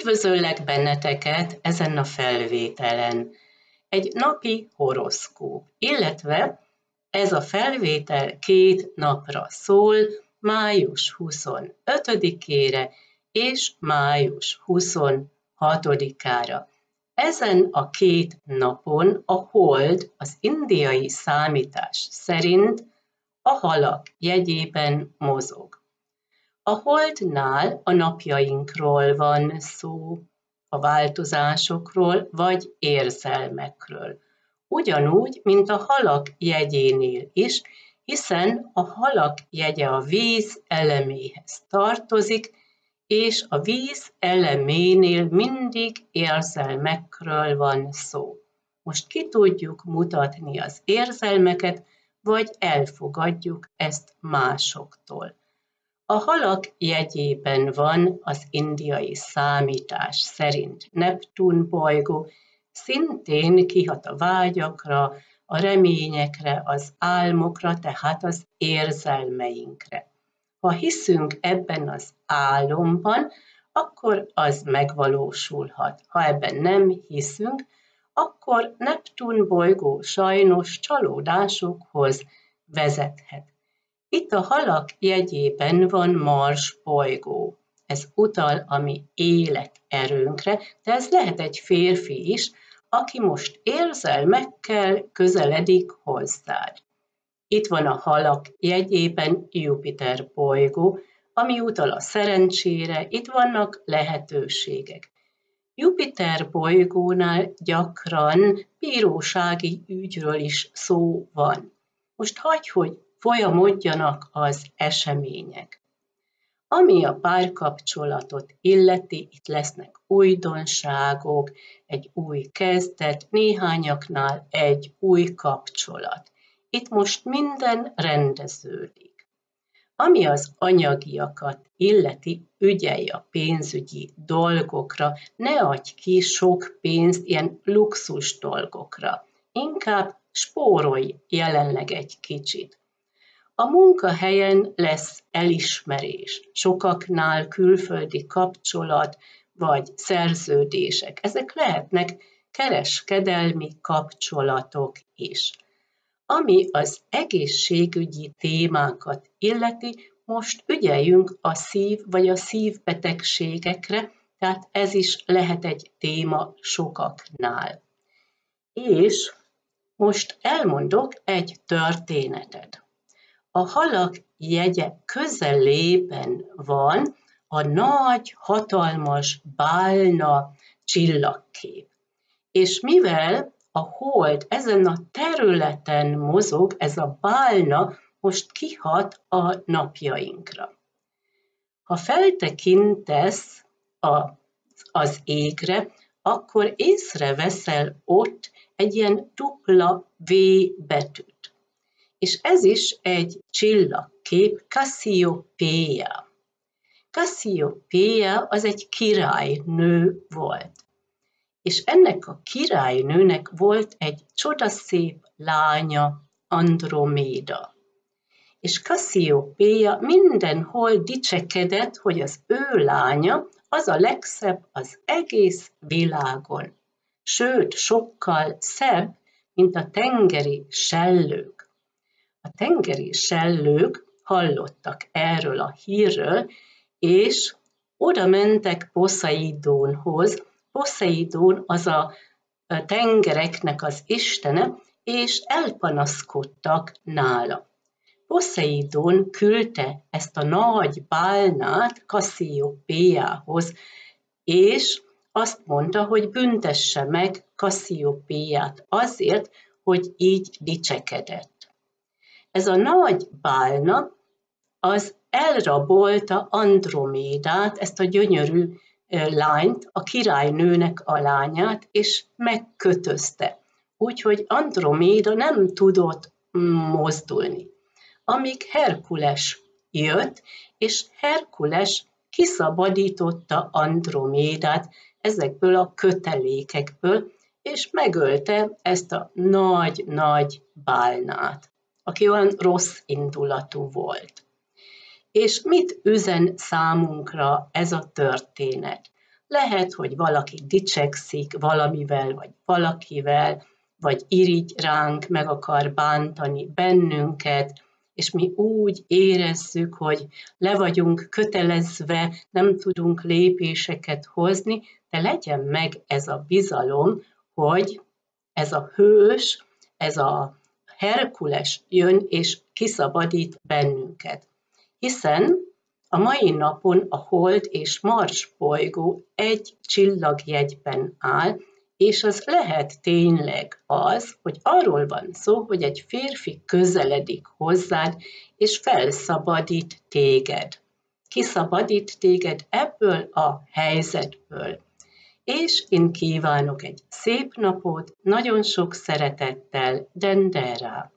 Üdvözöllek benneteket ezen a felvételen. Egy napi horoszkóp, illetve ez a felvétel két napra szól, május 25-ére és május 26-ára. Ezen a két napon a hold az indiai számítás szerint a halak jegyében mozog. A holdnál a napjainkról van szó, a változásokról vagy érzelmekről. Ugyanúgy, mint a halak jegyénél is, hiszen a halak jegye a víz eleméhez tartozik, és a víz eleménél mindig érzelmekről van szó. Most ki tudjuk mutatni az érzelmeket, vagy elfogadjuk ezt másoktól. A halak jegyében van az indiai számítás szerint Neptun bolygó, szintén kihat a vágyakra, a reményekre, az álmokra, tehát az érzelmeinkre. Ha hiszünk ebben az álomban, akkor az megvalósulhat. Ha ebben nem hiszünk, akkor Neptun bolygó sajnos csalódásokhoz vezethet. Itt a halak jegyében van Mars bolygó. Ez utal a mi életerőnkre, de ez lehet egy férfi is, aki most érzelmekkel közeledik hozzád. Itt van a halak jegyében Jupiter bolygó, ami utal a szerencsére, itt vannak lehetőségek. Jupiter bolygónál gyakran bírósági ügyről is szó van. Most hagyj, hogy folyamodjanak az események. Ami a párkapcsolatot illeti, itt lesznek újdonságok, egy új kezdet, néhányaknál egy új kapcsolat. Itt most minden rendeződik. Ami az anyagiakat illeti, ügyelj a pénzügyi dolgokra, ne adj ki sok pénzt ilyen luxus dolgokra. Inkább spórolj jelenleg egy kicsit. A munkahelyen lesz elismerés, sokaknál külföldi kapcsolat vagy szerződések. Ezek lehetnek kereskedelmi kapcsolatok is. Ami az egészségügyi témákat illeti, most ügyeljünk a szív vagy a szívbetegségekre, tehát ez is lehet egy téma sokaknál. És most elmondok egy történetet a halak jegye közelében van a nagy, hatalmas bálna csillagkép. És mivel a hold ezen a területen mozog, ez a bálna most kihat a napjainkra. Ha feltekintesz a, az égre, akkor észreveszel ott egy ilyen dupla V betűt és ez is egy csillagkép, Cassiopeia. Cassiopeia az egy királynő volt. És ennek a királynőnek volt egy csodaszép lánya, Androméda. És Cassiopeia mindenhol dicsekedett, hogy az ő lánya az a legszebb az egész világon. Sőt, sokkal szebb, mint a tengeri sellők. A tengeri sellők hallottak erről a hírről, és oda mentek Poseidonhoz. Poseidon az a tengereknek az istene, és elpanaszkodtak nála. Poseidon küldte ezt a nagy bálnát Cassiopeához, és azt mondta, hogy büntesse meg Cassiopeát azért, hogy így dicsekedett. Ez a nagy bálna az elrabolta Andromédát, ezt a gyönyörű lányt, a királynőnek a lányát, és megkötözte. Úgyhogy Androméda nem tudott mozdulni. Amíg Herkules jött, és Herkules kiszabadította Andromédát ezekből a kötelékekből, és megölte ezt a nagy-nagy bálnát aki olyan rossz indulatú volt. És mit üzen számunkra ez a történet? Lehet, hogy valaki dicsekszik valamivel, vagy valakivel, vagy irigy ránk, meg akar bántani bennünket, és mi úgy érezzük, hogy le vagyunk kötelezve, nem tudunk lépéseket hozni, de legyen meg ez a bizalom, hogy ez a hős, ez a Herkules jön és kiszabadít bennünket. Hiszen a mai napon a Hold és Mars bolygó egy csillagjegyben áll, és az lehet tényleg az, hogy arról van szó, hogy egy férfi közeledik hozzád, és felszabadít téged. Kiszabadít téged ebből a helyzetből. És én kívánok egy szép napot, nagyon sok szeretettel, Dendera.